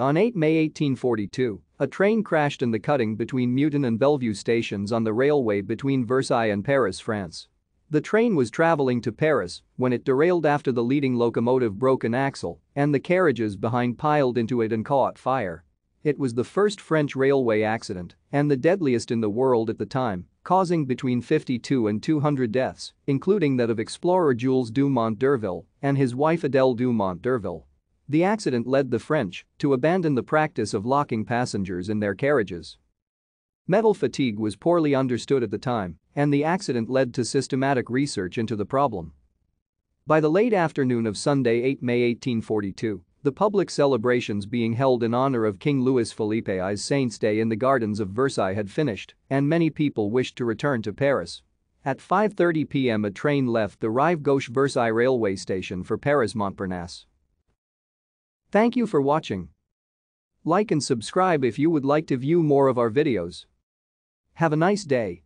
On 8 May 1842, a train crashed in the cutting between Meudon and Bellevue stations on the railway between Versailles and Paris, France. The train was traveling to Paris when it derailed after the leading locomotive broke an axle and the carriages behind piled into it and caught fire. It was the first French railway accident and the deadliest in the world at the time, causing between 52 and 200 deaths, including that of explorer Jules Dumont d'Urville and his wife Adele Dumont d'Urville. The accident led the French to abandon the practice of locking passengers in their carriages. Metal fatigue was poorly understood at the time, and the accident led to systematic research into the problem. By the late afternoon of Sunday 8 May 1842, the public celebrations being held in honor of King Louis Philippe I's Saint's Day in the gardens of Versailles had finished, and many people wished to return to Paris. At 5.30 p.m. a train left the Rive Gauche Versailles railway station for Paris Montparnasse. Thank you for watching. Like and subscribe if you would like to view more of our videos. Have a nice day.